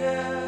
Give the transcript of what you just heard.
Yeah.